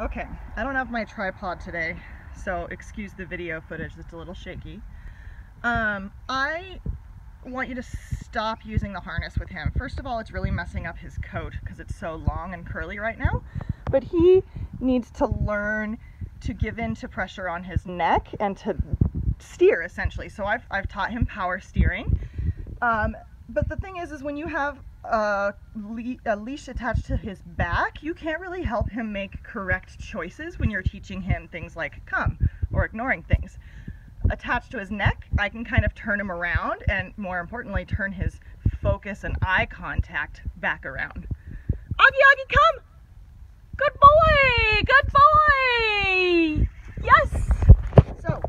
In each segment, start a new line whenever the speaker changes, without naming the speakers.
Okay, I don't have my tripod today, so excuse the video footage, it's a little shaky. Um, I want you to stop using the harness with him. First of all, it's really messing up his coat because it's so long and curly right now, but he needs to learn to give in to pressure on his neck and to steer essentially. So I've, I've taught him power steering. Um, but the thing is, is when you have a, le a leash attached to his back, you can't really help him make correct choices when you're teaching him things like come or ignoring things. Attached to his neck, I can kind of turn him around and more importantly, turn his focus and eye contact back around. Auggie, Auggie, come! Good boy! Good boy! Yes! So,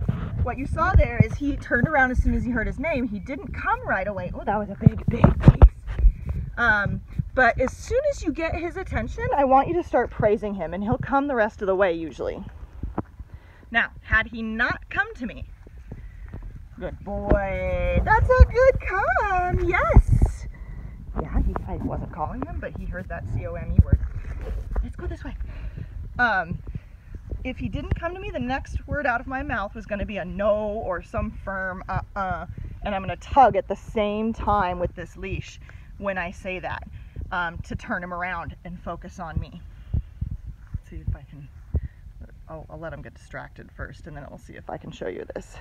what you saw there is he turned around as soon as he heard his name. He didn't come right away. Oh, that was a big, big piece. Um, but as soon as you get his attention, I want you to start praising him and he'll come the rest of the way usually. Now, had he not come to me, good boy, that's a good come, yes. Yeah, he, I wasn't calling him, but he heard that C-O-M-E word. Let's go this way. Um, if he didn't come to me, the next word out of my mouth was going to be a no or some firm uh-uh, and I'm going to tug at the same time with this leash when I say that um, to turn him around and focus on me. Let's see if I can, I'll, I'll let him get distracted first and then we'll see if I can show you this.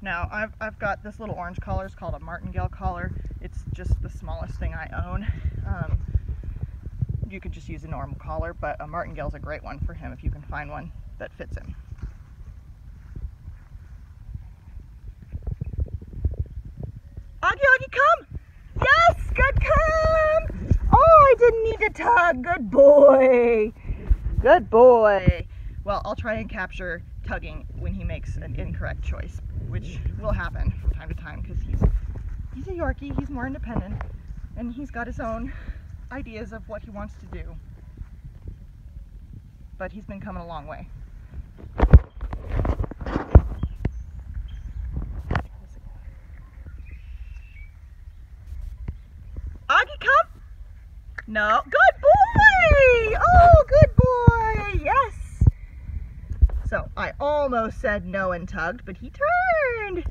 Now I've, I've got this little orange collar, it's called a martingale collar. It's just the smallest thing I own. Um, you could just use a normal collar, but a martingale is a great one for him if you can find one that fits him. Auggie, Auggie, come! Yes, good come! Oh, I didn't need to tug. Good boy. Good boy. Well, I'll try and capture tugging when he makes an incorrect choice, which will happen from time to time because he's he's a Yorkie. He's more independent, and he's got his own ideas of what he wants to do. But he's been coming a long way. Come! No. Good boy! Oh, good boy! Yes! So I almost said no and tugged, but he turned.